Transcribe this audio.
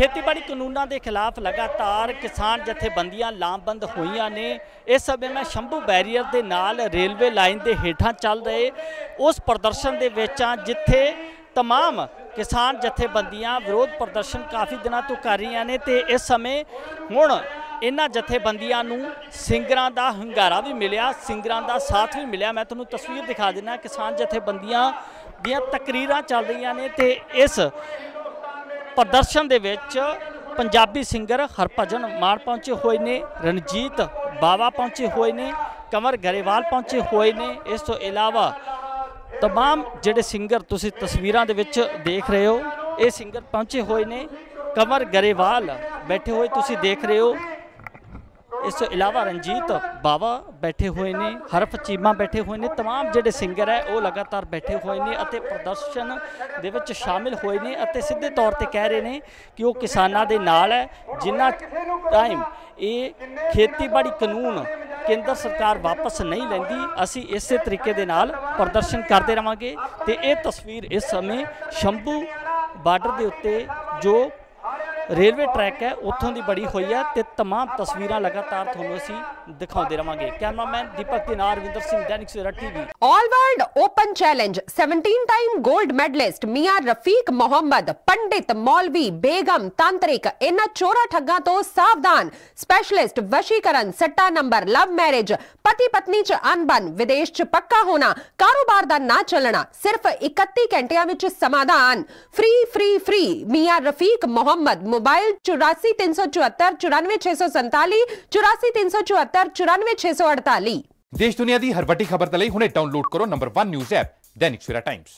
ਖੇਤੀਬਾੜੀ ਕਾਨੂੰਨਾਂ ਦੇ ਖਿਲਾਫ ਲਗਾਤਾਰ ਕਿਸਾਨ ਜਥੇਬੰਦੀਆਂ ਲਾਮਬੰਦ ਹੋਈਆਂ ਨੇ। ਇਸ ਸਮੇਂ ਮੈਂ ਸ਼ੰਭੂ ਬੈਰੀਅਰ ਦੇ ਨਾਲ ਰੇਲਵੇ ਲਾਈਨ ਦੇ ਹੇਠਾਂ ਚੱਲ ਰਹੇ ਉਸ ਪ੍ਰਦਰਸ਼ਨ ਦੇ ਵਿੱਚ ਆ ਜਿੱਥੇ ਤਮਾਮ ਕਿਸਾਨ ਜਥੇਬੰਦੀਆਂ ਵਿਰੋਧ ਪ੍ਰਦਰਸ਼ਨ ਕਾਫੀ ਦਿਨਾਂ ਤੋਂ ਕਰ ਰਹੀਆਂ ਨੇ ਤੇ ਇਸ ਸਮੇਂ ਹੁਣ ਇਹਨਾਂ ਜਥੇਬੰਦੀਆਂ ਨੂੰ ਸਿੰਗਰਾਂ ਦਾ ਹੰਗਾਰਾ ਵੀ ਮਿਲਿਆ, ਸਿੰਗਰਾਂ ਦਾ ਸਾਥ ਵੀ ਮਿਲਿਆ। ਮੈਂ ਤੁਹਾਨੂੰ ਤਸਵੀਰ ਦਿਖਾ ਦਿੰਦਾ, ਕਿਸਾਨ ਜਥੇਬੰਦੀਆਂ ਦੀਆਂ ਤਕਰੀਰਾਂ ਚੱਲ ਰਹੀਆਂ ਨੇ ਤੇ ਇਸ ਪ੍ਰਦਰਸ਼ਨ ਦੇ ਵਿੱਚ ਪੰਜਾਬੀ ਸਿੰਗਰ ਹਰਭਜਨ ਮਾਨ ਪਹੁੰਚੇ ਹੋਏ ਨੇ, ਰਣਜੀਤ ਬਾਵਾ ਪਹੁੰਚੇ ਹੋਏ ਨੇ ਕਮਰ ਗਰੇਵਾਲ ਪਹੁੰਚੇ ਹੋਏ ਨੇ। ਇਸ ਤੋਂ ਇਲਾਵਾ ਤਮਾਮ ਜਿਹੜੇ ਸਿੰਗਰ ਤੁਸੀਂ ਤਸਵੀਰਾਂ ਦੇ ਵਿੱਚ ਦੇਖ ਰਹੇ ਹੋ, ਇਹ ਸਿੰਗਰ ਪਹੁੰਚੇ ਹੋਏ ਨੇ। ਕਮਰ ਗਰੇਵਾਲ ਬੈਠੇ ਹੋਏ ਤੁਸੀਂ ਦੇਖ ਰਹੇ ਹੋ। ਇਸ ਤੋਂ ਇਲਾਵਾ ਰਣਜੀਤ ਬਾਵਾ ਬੈਠੇ ਹੋਏ ਨੇ ਹਰਫ ਚੀਮਾ ਬੈਠੇ ਹੋਏ ਨੇ तमाम ਜਿਹੜੇ ਸਿੰਗਰ ਹੈ ਉਹ ਲਗਾਤਾਰ ਬੈਠੇ ਹੋਏ ਨੇ ਅਤੇ ਪ੍ਰਦਰਸ਼ਨ ਦੇ ਵਿੱਚ ਸ਼ਾਮਿਲ ਹੋਏ ਨੇ ਅਤੇ ਸਿੱਧੇ ਤੌਰ ਤੇ ਕਹਿ ਰਹੇ ਨੇ ਕਿ ਉਹ ਕਿਸਾਨਾਂ ਦੇ ਨਾਲ ਹੈ ਜਿੰਨਾ ਟਾਈਮ ਇਹ ਖੇਤੀਬਾੜੀ ਕਾਨੂੰਨ ਕੇਂਦਰ ਸਰਕਾਰ ਵਾਪਸ ਨਹੀਂ ਲੈਂਦੀ ਅਸੀਂ ਇਸੇ ਤਰੀਕੇ ਦੇ ਨਾਲ ਪ੍ਰਦਰਸ਼ਨ ਕਰਦੇ ਰਵਾਂਗੇ ਤੇ ਇਹ ਤਸਵੀਰ ਇਸ ਸਮੇਂ ਸ਼ੰਭੂ ਬਾਰਡਰ ਦੇ ਉੱਤੇ ਜੋ ਰੇਲਵੇ ਟਰੈਕ ਹੈ ਉੱਥੋਂ ਦੀ ਬੜੀ ਹੋਈ ਹੈ ਤੇ तमाम ਤਸਵੀਰਾਂ ਲਗਾਤਾਰ ਤੁਹਾਨੂੰ ਅਸੀਂ ਦਿਖਾਉਂਦੇ ਰਵਾਂਗੇ ਕੈਮਰਾਮੈਨ ਦੀਪਕ ਦੇ ਨਾਲ Ravinder Singh Dainik Savera TV all world open challenge 17 time gold medalist Miyan Rafiq Mohammad पंडित मौलवी बेगम तांत्रिक इन्ना चोरा ठग्गा तो सावधान स्पेशलिस्ट वशीकरण सट्टा नंबर लव मैरिज पति पत्नी च अनबन विदेश च पक्का होना कारोबार दा ना चलना सिर्फ 31 घंटिया विच समाधान free free free Miyan Rafiq Mohammad mobile चौरासी तीन सौ चौहत्तर, चौरानवे छह सौ संताली चौरासी तीन सौ चौहत्तर, चौरानवे छह सौ अड़ताली देश दुनिया की हर वड्डी खबर तले डाउनलोड करो number one news app, Dainik Savera times.